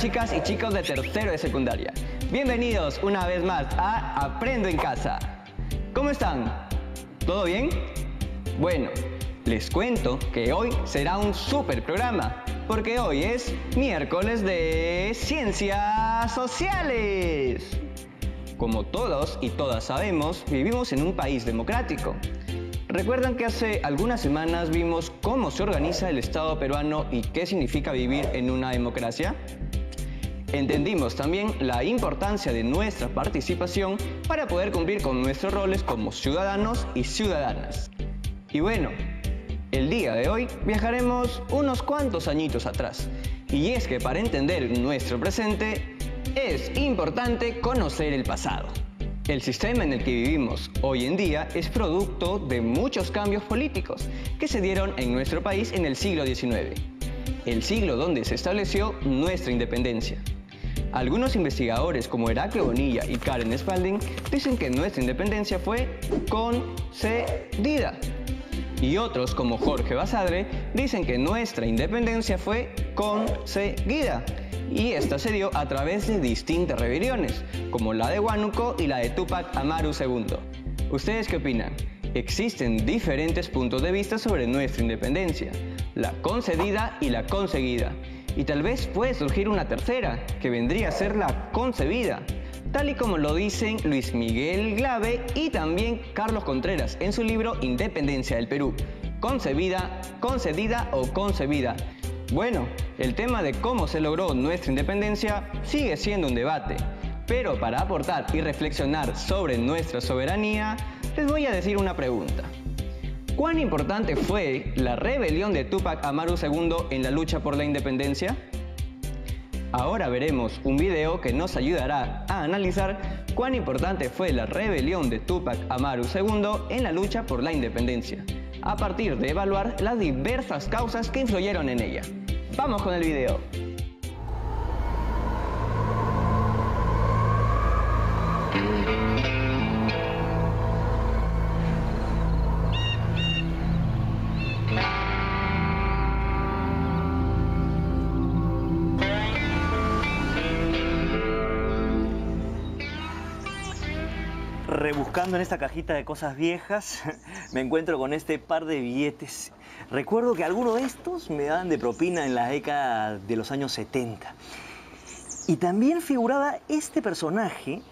chicas y chicos de tercero de secundaria. Bienvenidos una vez más a Aprendo en casa. ¿Cómo están? ¿Todo bien? Bueno, les cuento que hoy será un super programa, porque hoy es miércoles de Ciencias Sociales. Como todos y todas sabemos, vivimos en un país democrático. ¿Recuerdan que hace algunas semanas vimos cómo se organiza el Estado peruano y qué significa vivir en una democracia? Entendimos también la importancia de nuestra participación para poder cumplir con nuestros roles como ciudadanos y ciudadanas. Y bueno, el día de hoy viajaremos unos cuantos añitos atrás. Y es que para entender nuestro presente es importante conocer el pasado. El sistema en el que vivimos hoy en día es producto de muchos cambios políticos que se dieron en nuestro país en el siglo XIX, el siglo donde se estableció nuestra independencia. Algunos investigadores como Heraclio Bonilla y Karen Spalding dicen que nuestra independencia fue concedida. Y otros como Jorge Basadre dicen que nuestra independencia fue conseguida y esta se dio a través de distintas rebeliones, como la de Huánuco y la de Tupac Amaru II. ¿Ustedes qué opinan? Existen diferentes puntos de vista sobre nuestra independencia, la concedida y la conseguida. Y tal vez puede surgir una tercera, que vendría a ser la concebida, tal y como lo dicen Luis Miguel Glave y también Carlos Contreras en su libro Independencia del Perú. Concebida, concedida o concebida. Bueno, el tema de cómo se logró nuestra independencia sigue siendo un debate, pero para aportar y reflexionar sobre nuestra soberanía, les voy a decir una pregunta. ¿Cuán importante fue la rebelión de Tupac Amaru II en la lucha por la independencia? Ahora veremos un video que nos ayudará a analizar cuán importante fue la rebelión de Tupac Amaru II en la lucha por la independencia, a partir de evaluar las diversas causas que influyeron en ella. Vamos con el video. Rebuscando en esta cajita de cosas viejas, me encuentro con este par de billetes. Recuerdo que algunos de estos me daban de propina en la década de los años 70. Y también figuraba este personaje,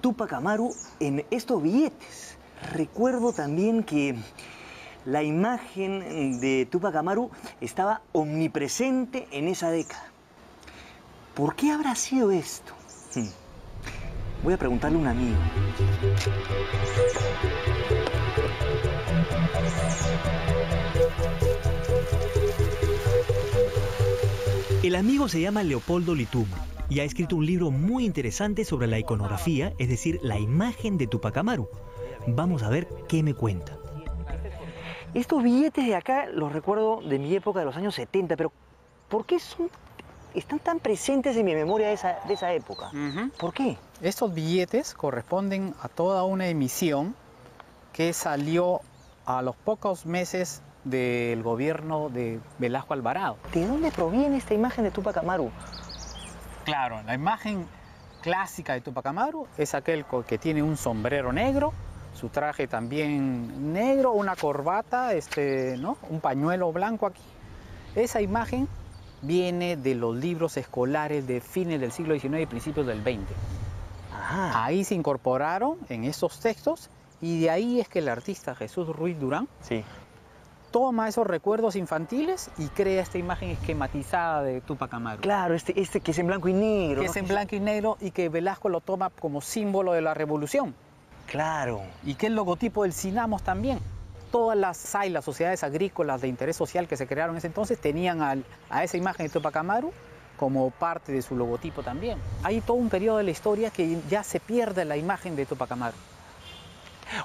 Tupac Amaru, en estos billetes. Recuerdo también que la imagen de Tupac Amaru estaba omnipresente en esa década. ¿Por qué habrá sido esto? Voy a preguntarle a un amigo. El amigo se llama Leopoldo Lituma y ha escrito un libro muy interesante sobre la iconografía, es decir, la imagen de Tupac Amaru. Vamos a ver qué me cuenta. Estos billetes de acá los recuerdo de mi época de los años 70, pero ¿por qué son, están tan presentes en mi memoria de esa, de esa época? ¿Por qué? Estos billetes corresponden a toda una emisión que salió a los pocos meses del gobierno de Velasco Alvarado. ¿De dónde proviene esta imagen de Tupac Amaru? Claro, la imagen clásica de Tupac Amaru es aquel que tiene un sombrero negro, su traje también negro, una corbata, este, ¿no? un pañuelo blanco aquí. Esa imagen viene de los libros escolares de fines del siglo XIX y principios del XX. Ajá. Ahí se incorporaron en estos textos y de ahí es que el artista Jesús Ruiz Durán Sí. toma esos recuerdos infantiles y crea esta imagen esquematizada de Tupac Amaru. Claro, este, este que es en blanco y negro. Que ¿no? es en blanco y negro y que Velasco lo toma como símbolo de la revolución. Claro. Y que el logotipo del Sinamos también. Todas las SAI, las sociedades agrícolas de interés social que se crearon en ese entonces, tenían al- a esa imagen de Tupac Amaru como parte de su logotipo también. Hay todo un periodo de la historia que ya se pierde la imagen de Tupac Amaru.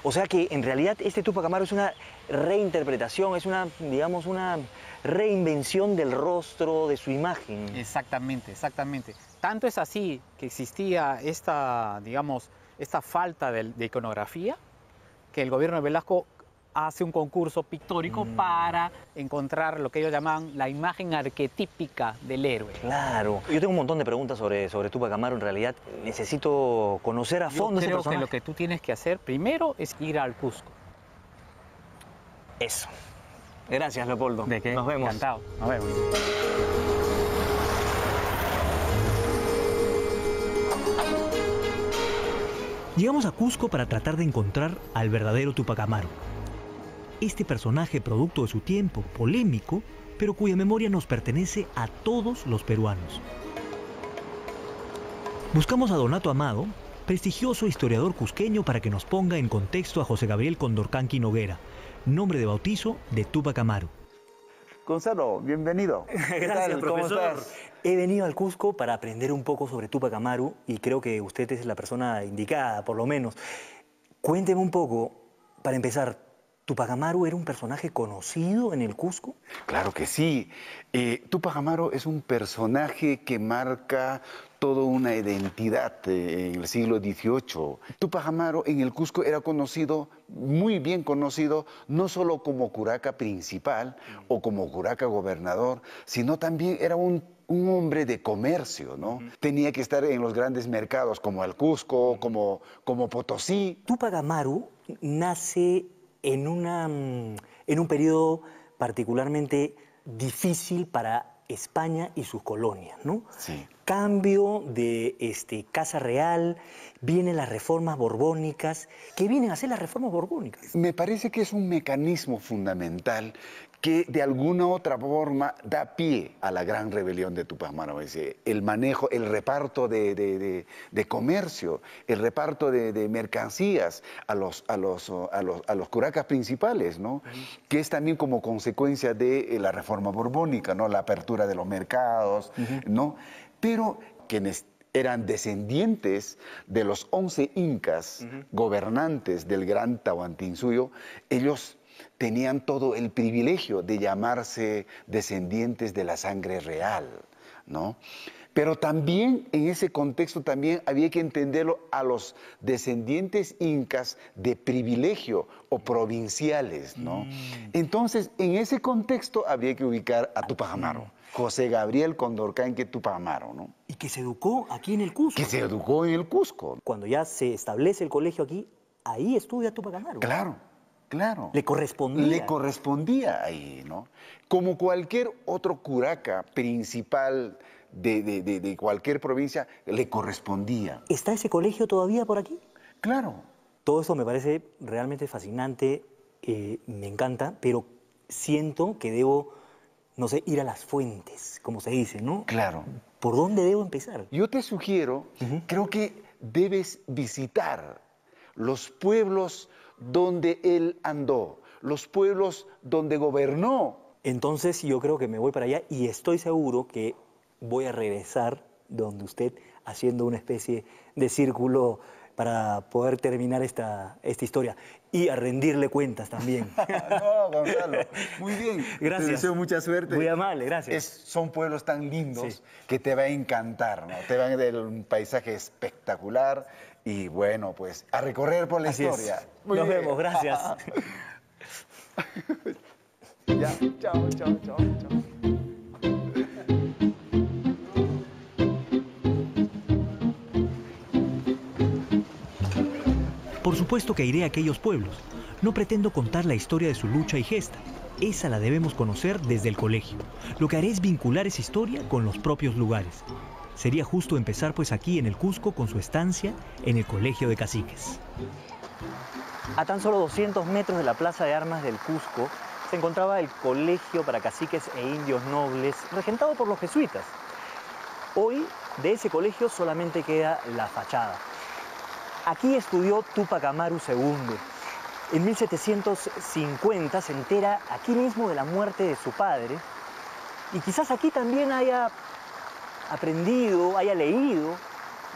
O sea que en realidad este Tupac Amaru es una reinterpretación, es una, digamos, una reinvención del rostro, de su imagen. Exactamente, exactamente. Tanto es así que existía esta, digamos, esta falta de, de iconografía, que el gobierno de Velasco hace un concurso pictórico Mm. para encontrar lo que ellos llaman la imagen arquetípica del héroe. Claro. Yo tengo un montón de preguntas sobre, sobre Tupac Amaru. En realidad necesito conocer a Yo fondo ese creo que personaje. lo que tú tienes que hacer primero es ir al Cusco. Eso. Gracias, Leopoldo. ¿De qué? Nos vemos. Encantado. Nos vemos. Llegamos a Cusco para tratar de encontrar al verdadero Tupac Amaru. Este personaje producto de su tiempo, polémico, pero cuya memoria nos pertenece a todos los peruanos. Buscamos a Donato Amado, prestigioso historiador cusqueño, para que nos ponga en contexto a José Gabriel Condorcanqui Noguera, nombre de bautizo de Tupac Amaru. Gonzalo, bienvenido. ¿Qué Gracias, tal? ¿Cómo profesor. estás? He venido al Cusco para aprender un poco sobre Tupac Amaru y creo que usted es la persona indicada, por lo menos. Cuénteme un poco, para empezar, ¿Tupac Amaru era un personaje conocido en el Cusco? Claro que sí. Eh, Tupac Amaru es un personaje que marca toda una identidad eh, en el siglo XVIII. Tupac Amaru en el Cusco era conocido, muy bien conocido, no solo como curaca principal o como curaca gobernador, sino también era un, un hombre de comercio, ¿no? Tenía que estar en los grandes mercados como el Cusco, como, como Potosí, Tupac Amaru nace en, una, mm, en un periodo particularmente difícil para España y sus colonias, ¿no? Sí. Cambio de este, Casa Real, vienen las reformas borbónicas. ¿Qué vienen a hacer las reformas borbónicas? Me parece que es un mecanismo fundamental que de alguna otra forma da pie a la gran rebelión de Tupac Amaru. El manejo, el reparto de, de- de- de comercio, el reparto de, de mercancías a los, a, los, a, los, a los curacas principales, ¿no? Que es también como consecuencia de eh, la reforma borbónica, ¿no? La apertura de los mercados, ¿no? Pero quienes eran descendientes de los 11 incas gobernantes del gran Tahuantinsuyo, ellos tenían todo el privilegio de llamarse descendientes de la sangre real, ¿no? Pero también en ese contexto también había que entenderlo a los descendientes incas de privilegio o provinciales, ¿no? Entonces, en ese contexto habría que ubicar a Tupac Amaru, José Gabriel Condorcanque Tupac Amaru, ¿no? Y que se educó aquí en el Cusco. Que se educó en el Cusco. Cuando ya se establece el colegio aquí, ahí estudia Tupac Amaru. Claro, claro. Le correspondía. Le correspondía ahí, ¿no? Como cualquier otro curaca principal de, de- de- de cualquier provincia, le correspondía. ¿Está ese colegio todavía por aquí? Claro. Todo esto me parece realmente fascinante, eh, me encanta, pero siento que debo, no sé, ir a las fuentes, como se dice, ¿no? Claro. ¿Por dónde debo empezar? Yo te sugiero, creo que debes visitar los pueblos donde él andó, los pueblos donde gobernó. Entonces yo creo que me voy para allá y estoy seguro que voy a regresar donde usted haciendo una especie de círculo para poder terminar esta, esta historia y a rendirle cuentas también. no, Gonzalo, muy bien. Gracias. Te deseo mucha suerte. Muy amable, gracias. Es- son pueblos tan lindos Sí. que te va a encantar, ¿no? Te van a dar un paisaje espectacular y bueno, pues a recorrer por la Así es. historia. Nos vemos, gracias. ya, chao, chao, chao, chao. Por supuesto que iré a aquellos pueblos. No pretendo contar la historia de su lucha y gesta. Esa la debemos conocer desde el colegio. Lo que haré es vincular esa historia con los propios lugares. Sería justo empezar pues aquí en el Cusco con su estancia en el Colegio de Caciques. A tan solo 200 metros de la Plaza de Armas del Cusco se encontraba el Colegio para Caciques e Indios Nobles, regentado por los jesuitas. Hoy de ese colegio solamente queda la fachada. Aquí estudió Tupac Amaru II. En 1750 se entera aquí mismo de la muerte de su padre y quizás aquí también haya aprendido, haya leído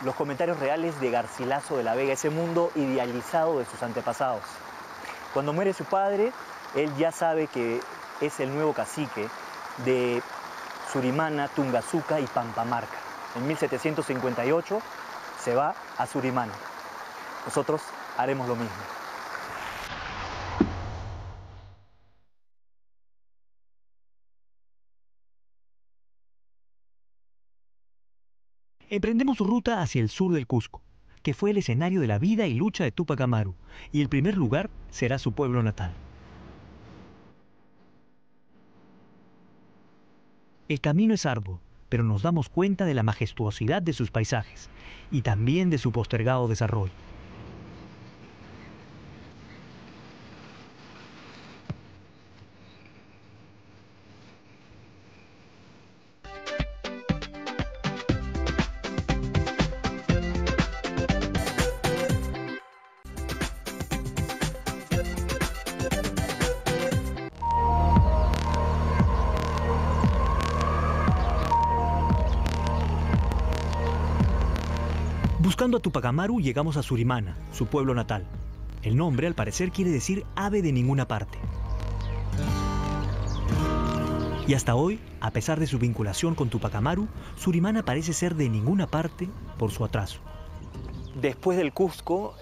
los comentarios reales de Garcilaso de la Vega, ese mundo idealizado de sus antepasados. Cuando muere su padre, él ya sabe que es el nuevo cacique de Surimana, Tungazuca y Pampamarca. En 1758 se va a Surimana. Nosotros haremos lo mismo. Emprendemos ruta hacia el sur del Cusco, que fue el escenario de la vida y lucha de Tupac Amaru, y el primer lugar será su pueblo natal. El camino es arduo, pero nos damos cuenta de la majestuosidad de sus paisajes y también de su postergado desarrollo. Buscando a Tupac Amaru llegamos a Surimana, su pueblo natal. El nombre al parecer quiere decir ave de ninguna parte. Y hasta hoy, a pesar de su vinculación con Tupac Amaru, Surimana parece ser de ninguna parte por su atraso. Después del Cusco,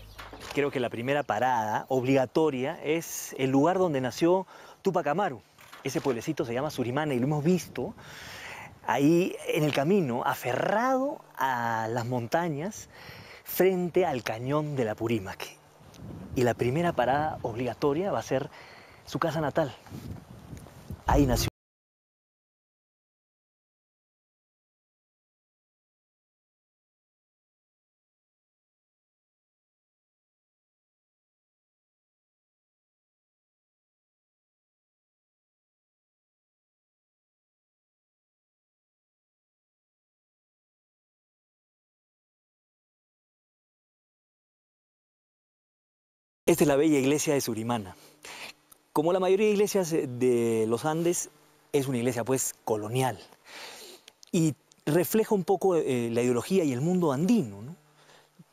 creo que la primera parada obligatoria es el lugar donde nació Tupac Amaru. Ese pueblecito se llama Surimana y lo hemos visto ahí en el camino, aferrado a las montañas, frente al cañón de la Purímaque. Y la primera parada obligatoria va a ser su casa natal. Ahí nació. Esta es la bella iglesia de Surimana. Como la mayoría de iglesias de los Andes, es una iglesia pues colonial y refleja un poco eh, la ideología y el mundo andino, ¿no?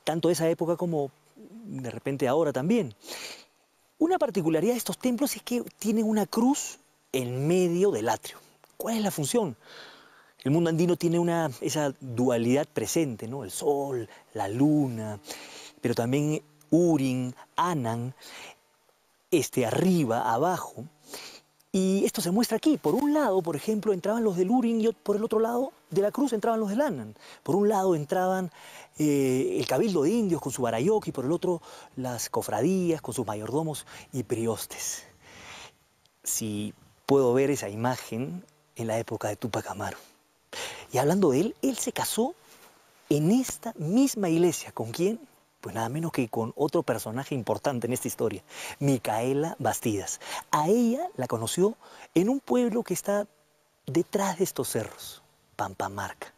tanto de esa época como de repente ahora también. Una particularidad de estos templos es que tienen una cruz en medio del atrio. ¿Cuál es la función? El mundo andino tiene una, esa dualidad presente, ¿no? El sol, la luna, pero también Urin, Anan, este, arriba, abajo. Y esto se muestra aquí. Por un lado, por ejemplo, entraban los del Urin y por el otro lado de la cruz entraban los del Anan. Por un lado entraban eh, el cabildo de indios con su barayoki y por el otro las cofradías con sus mayordomos y priostes. Si puedo ver esa imagen en la época de Tupac Amaru. Y hablando de él, él se casó en esta misma iglesia. ¿Con quién? Pues nada menos que con otro personaje importante en esta historia, Micaela Bastidas. A ella la conoció en un pueblo que está detrás de estos cerros, Pampamarca.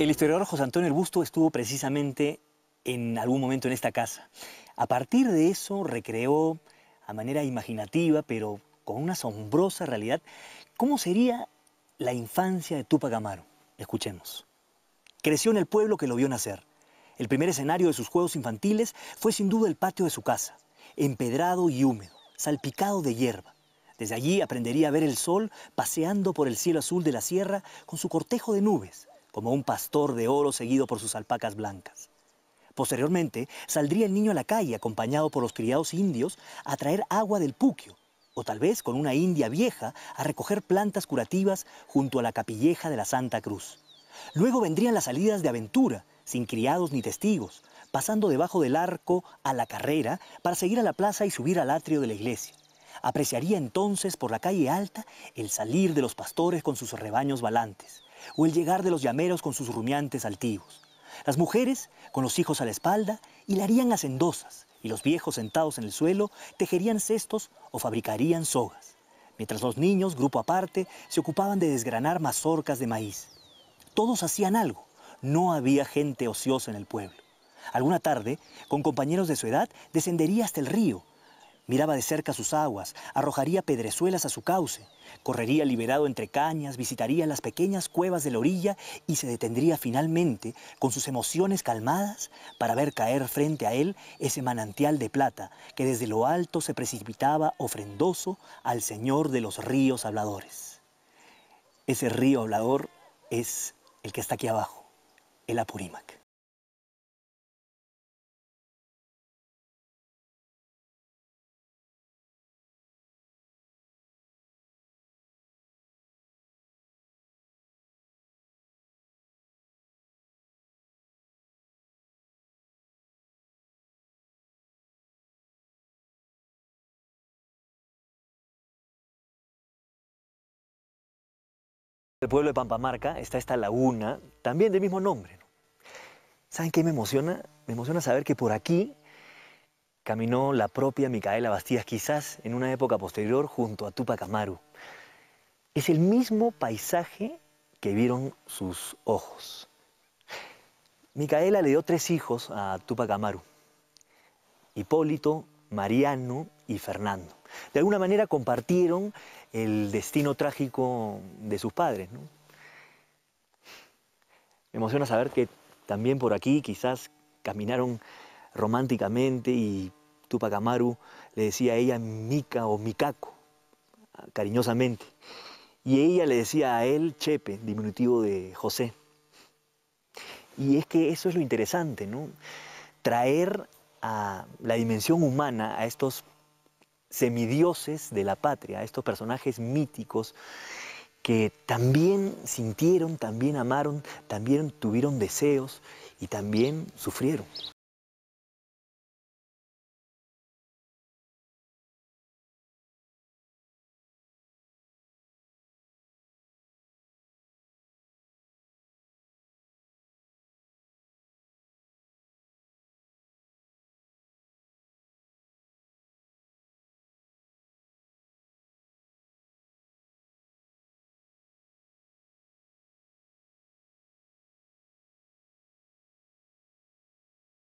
El historiador José Antonio El Busto estuvo precisamente en algún momento en esta casa. A partir de eso recreó a manera imaginativa, pero con una asombrosa realidad, cómo sería la infancia de Tupac Amaru. Escuchemos. Creció en el pueblo que lo vio nacer. El primer escenario de sus juegos infantiles fue sin duda el patio de su casa, empedrado y húmedo, salpicado de hierba. Desde allí aprendería a ver el sol paseando por el cielo azul de la sierra con su cortejo de nubes, como un pastor de oro seguido por sus alpacas blancas. Posteriormente, saldría el niño a la calle acompañado por los criados indios a traer agua del puquio, o tal vez con una india vieja a recoger plantas curativas junto a la capilleja de la Santa Cruz. Luego vendrían las salidas de aventura, sin criados ni testigos, pasando debajo del arco a la carrera para seguir a la plaza y subir al atrio de la iglesia. Apreciaría entonces por la calle alta el salir de los pastores con sus rebaños balantes, o el llegar de los llameros con sus rumiantes altivos. Las mujeres, con los hijos a la espalda, hilarían hacendosas, y los viejos sentados en el suelo tejerían cestos o fabricarían sogas, mientras los niños, grupo aparte, se ocupaban de desgranar mazorcas de maíz. Todos hacían algo, no había gente ociosa en el pueblo. Alguna tarde, con compañeros de su edad, descendería hasta el río, Miraba de cerca sus aguas, arrojaría pedrezuelas a su cauce, correría liberado entre cañas, visitaría las pequeñas cuevas de la orilla y se detendría finalmente, con sus emociones calmadas, para ver caer frente a él ese manantial de plata que desde lo alto se precipitaba ofrendoso al Señor de los ríos habladores. Ese río hablador es el que está aquí abajo, el Apurímac. El pueblo de Pampamarca está esta laguna, también del mismo nombre. ¿Saben qué me emociona? Me emociona saber que por aquí caminó la propia Micaela Bastías, quizás en una época posterior, junto a Tupac Amaru. Es el mismo paisaje que vieron sus ojos. Micaela le dio tres hijos a Tupac Amaru, Hipólito, Mariano y Fernando. De alguna manera compartieron el destino trágico de sus padres. Me emociona saber que también por aquí quizás caminaron románticamente y Tupac Amaru le decía a ella Mica o Micaco, cariñosamente. Y ella le decía a él Chepe, diminutivo de José. Y es que eso es lo interesante. Traer a la dimensión humana a estos semidioses de la patria, estos personajes míticos que también sintieron, también amaron, también tuvieron deseos y también sufrieron.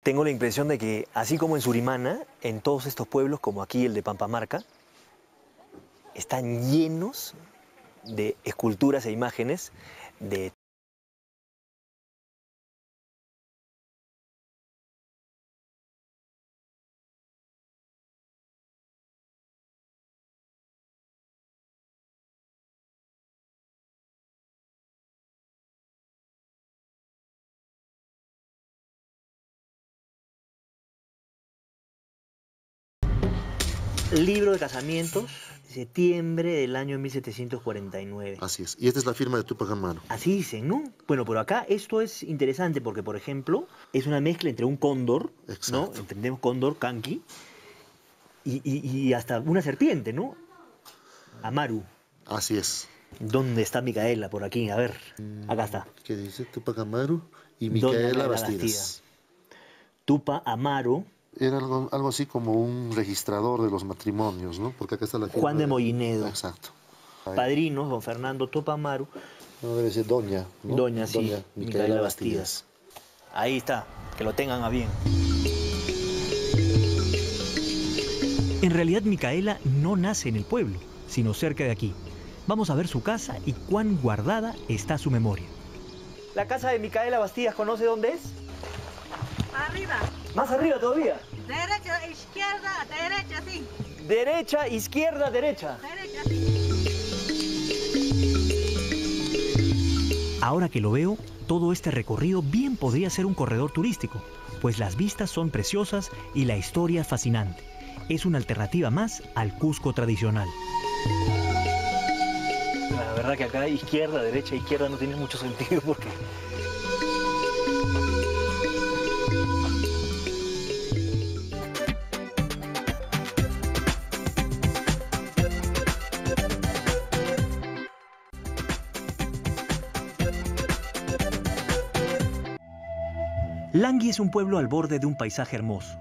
Tengo la impresión de que, así como en Surimana, en todos estos pueblos, como aquí el de Pampamarca, están llenos de esculturas e imágenes de libro de casamientos, septiembre del año 1749. Así es. Y esta es la firma de Tupac Amaru. Así dicen, ¿no? Bueno, por acá esto es interesante porque, por ejemplo, es una mezcla entre un cóndor, ¿no? Entendemos cóndor, kanki, y, hasta una serpiente, ¿no? Amaru. Así es. ¿Dónde está Micaela? Por aquí, a ver. Acá está. ¿Qué dice? Tupac Amaru y Micaela Bastidas. Tupac Amaru era algo, así como un registrador de los matrimonios, ¿no? Porque acá está la Juan de Mollinedo. Exacto. Padrinos, don Fernando Topamaru. No, debe ser Doña. Doña, sí. Doña Micaela Bastidas. Ahí está, que lo tengan a bien. En realidad Micaela no nace en el pueblo, sino cerca de aquí. Vamos a ver su casa y cuán guardada está su memoria. ¿La casa de Micaela Bastidas conoce dónde es? Arriba. Más arriba todavía. Derecha, izquierda, derecha, sí. Derecha, izquierda, derecha. Derecha, sí. Ahora que lo veo, todo este recorrido bien podría ser un corredor turístico, pues las vistas son preciosas y la historia fascinante. Es una alternativa más al Cusco tradicional. La verdad que acá izquierda, derecha, izquierda no tiene mucho sentido porque Langui es un pueblo al borde de un paisaje hermoso,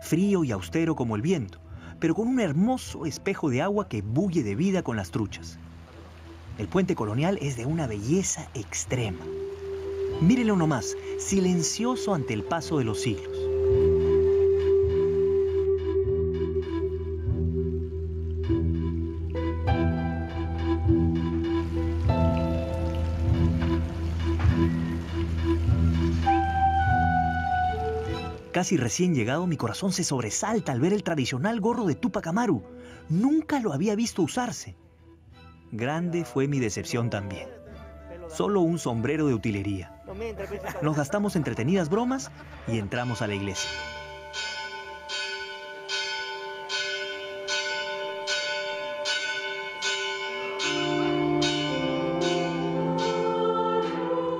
frío y austero como el viento, pero con un hermoso espejo de agua que bulle de vida con las truchas. El puente colonial es de una belleza extrema. Mírelo nomás, silencioso ante el paso de los siglos. Casi recién llegado, mi corazón se sobresalta al ver el tradicional gorro de Tupac Amaru. Nunca lo había visto usarse. Grande fue mi decepción también. Solo un sombrero de utilería. Nos gastamos entretenidas bromas y entramos a la iglesia.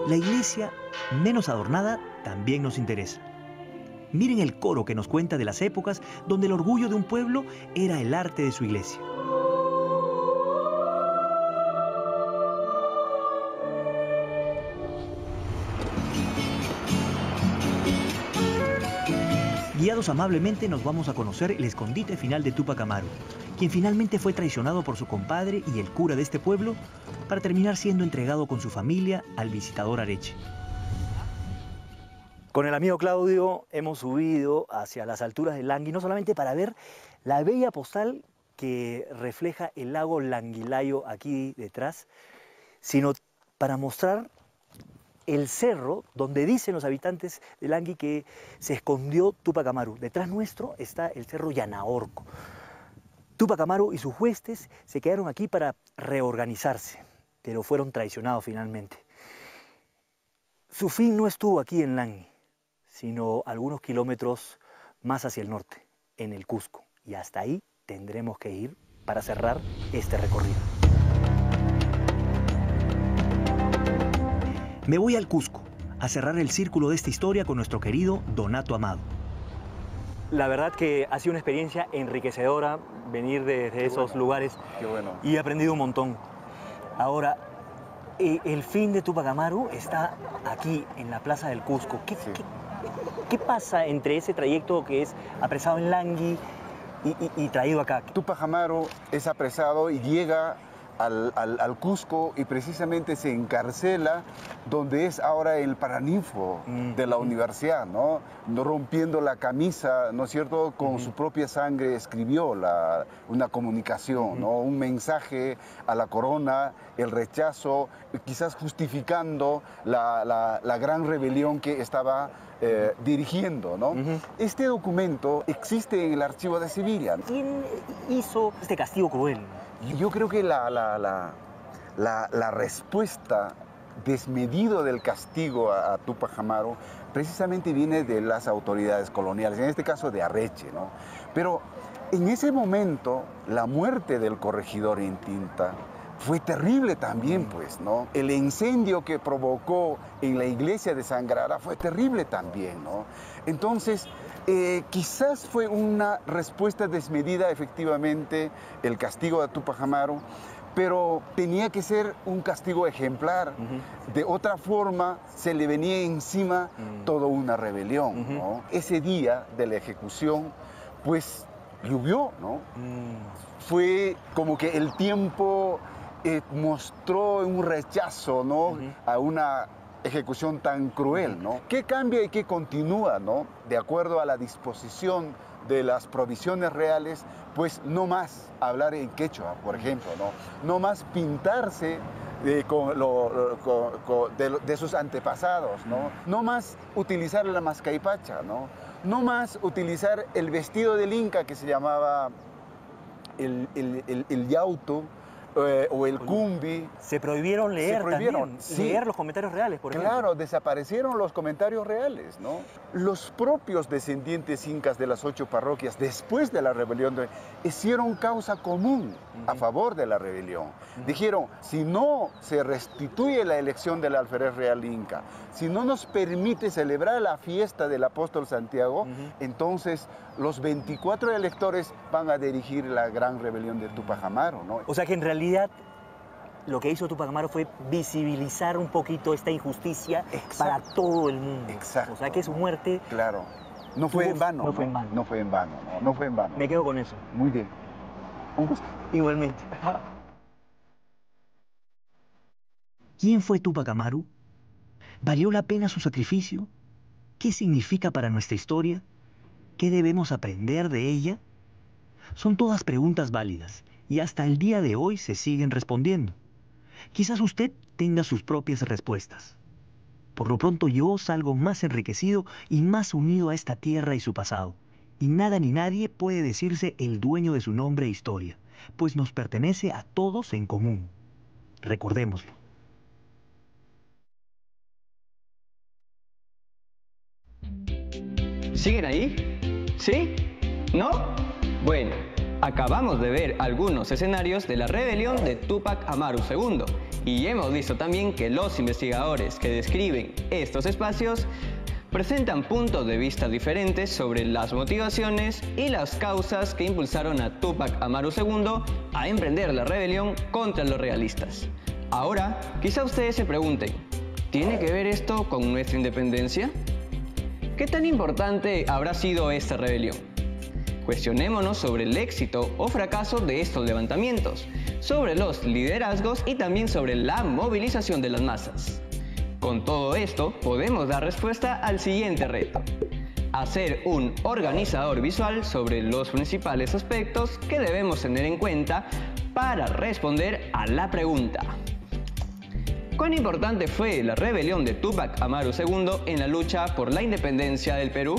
La iglesia, menos adornada, también nos interesa. Miren el coro que nos cuenta de las épocas donde el orgullo de un pueblo era el arte de su iglesia. Guiados amablemente nos vamos a conocer el escondite final de Tupac Amaru, quien finalmente fue traicionado por su compadre y el cura de este pueblo para terminar siendo entregado con su familia al visitador Areche. Con el amigo Claudio hemos subido hacia las alturas del Langui, no solamente para ver la bella postal que refleja el lago Languilayo aquí detrás, sino para mostrar el cerro donde dicen los habitantes de Langui que se escondió Tupac Amaru. Detrás nuestro está el cerro Yanaorco. Tupac Amaru y sus huestes se quedaron aquí para reorganizarse, pero fueron traicionados finalmente. Su fin no estuvo aquí en Langui, sino algunos kilómetros más hacia el norte, en el Cusco. Y hasta ahí tendremos que ir para cerrar este recorrido. Me voy al Cusco a cerrar el círculo de esta historia con nuestro querido Donato Amado. La verdad que ha sido una experiencia enriquecedora venir de, de esos bueno, lugares Qué bueno. y he aprendido un montón. Ahora, eh, el fin de Tupac Amaru está aquí, en la Plaza del Cusco. ¿Qué, Sí. qué- qué pasa entre ese trayecto que es apresado en Langui y, y- y traído acá? Tupac Amaru es apresado y llega al, al- al Cusco y precisamente se encarcela donde es ahora el paraninfo Mm. de la universidad, ¿no? Rompiendo la camisa, ¿no es cierto? Con su propia sangre escribió la- una comunicación, ¿no? Un mensaje a la corona, el rechazo, quizás justificando la, la- la gran rebelión que estaba eh, dirigiendo, ¿no? Este documento existe en el archivo de Sevilla. ¿Quién hizo este castigo cruel? Yo creo que la, la- la- la- la respuesta desmedido del castigo a, a Tupac Amaru precisamente viene de las autoridades coloniales, en este caso de Arreche, ¿no? Pero en ese momento, la muerte del corregidor en tinta fue terrible también, pues, ¿no? El incendio que provocó en la iglesia de Sangrara fue terrible también, ¿no? Entonces, eh, quizás fue una respuesta desmedida, efectivamente, el castigo a Tupac Amaru, pero tenía que ser un castigo ejemplar. De otra forma, se le venía encima Mm. toda una rebelión. Ese día de la ejecución, pues, llovió, ¿no? fue como que el tiempo eh, mostró un rechazo ¿no? A una ejecución tan cruel. ¿no? ¿Qué cambia y qué continúa? ¿no? De acuerdo a la disposición de las provisiones reales, pues no más hablar en quechua, por ejemplo, no, no más pintarse eh, lo- con- de, lo- de sus antepasados, ¿no? no más utilizar la mascaipacha, ¿no? no más utilizar el vestido del Inca que se llamaba el yauto eh, o el cumbi. Se prohibieron leer prohibieron, también, sí. leer los comentarios reales, por ejemplo. Claro, desaparecieron los comentarios reales, ¿no? Los propios descendientes incas de las ocho parroquias, después de la rebelión, de- hicieron causa común a favor de la rebelión. Dijeron, si no se restituye la elección del alférez real inca, si no nos permite celebrar la fiesta del apóstol Santiago, entonces los 24 electores van a dirigir la gran rebelión de Tupac Amaru, ¿no? O sea que en realidad lo que hizo Tupac Amaru fue visibilizar un poquito esta injusticia Exacto. para todo el mundo. Exacto. O sea que su muerte, Claro. No fue en vano. no fue en vano. No fue en vano, no, no fue en vano. me quedo con eso. Muy bien. Un gusto. Igualmente. ¿Quién fue Tupac Amaru? ¿Valió la pena su sacrificio? ¿Qué significa para nuestra historia? ¿Qué debemos aprender de ella? Son todas preguntas válidas y hasta el día de hoy se siguen respondiendo. Quizás usted tenga sus propias respuestas. Por lo pronto yo salgo más enriquecido y más unido a esta tierra y su pasado. Y nada ni nadie puede decirse el dueño de su nombre e historia, pues nos pertenece a todos en común. Recordémoslo. ¿Siguen ahí? ¿Sí? ¿No? Bueno, acabamos de ver algunos escenarios de la rebelión de Tupac Amaru II y hemos visto también que los investigadores que describen estos espacios presentan puntos de vista diferentes sobre las motivaciones y las causas que impulsaron a Tupac Amaru II a emprender la rebelión contra los realistas. Ahora, quizá ustedes se pregunten, ¿tiene que ver esto con nuestra independencia? ¿Qué tan importante habrá sido esta rebelión? Cuestionémonos sobre el éxito o fracaso de estos levantamientos, sobre los liderazgos y también sobre la movilización de las masas. Con todo esto, podemos dar respuesta al siguiente reto. Hacer un organizador visual sobre los principales aspectos que debemos tener en cuenta para responder a la pregunta. ¿Cuán importante fue la rebelión de Tupac Amaru II en la lucha por la independencia del Perú?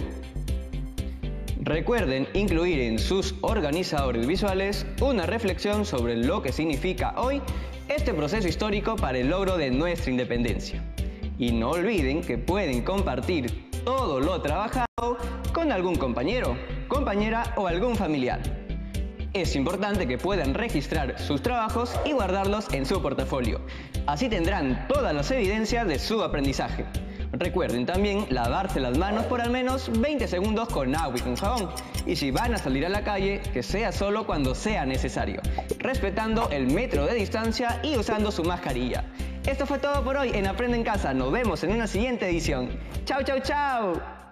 Recuerden incluir en sus organizadores visuales una reflexión sobre lo que significa hoy este proceso histórico para el logro de nuestra independencia. Y no olviden que pueden compartir todo lo trabajado con algún compañero, compañera o algún familiar. Es importante que puedan registrar sus trabajos y guardarlos en su portafolio. Así tendrán todas las evidencias de su aprendizaje. Recuerden también lavarse las manos por al menos 20 segundos con agua y con jabón. Y si van a salir a la calle, que sea solo cuando sea necesario, respetando el metro de distancia y usando su mascarilla. Esto fue todo por hoy en Aprende en Casa. Nos vemos en una siguiente edición. ¡Chao, chao, chao!